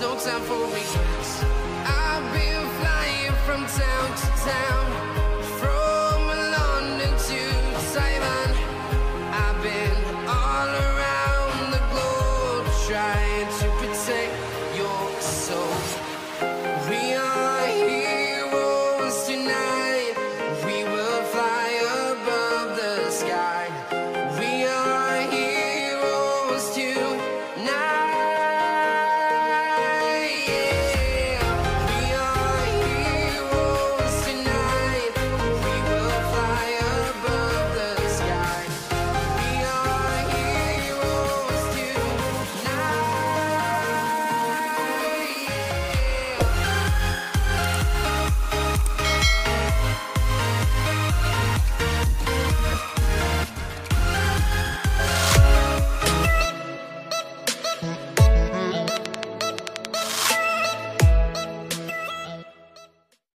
No time for regrets.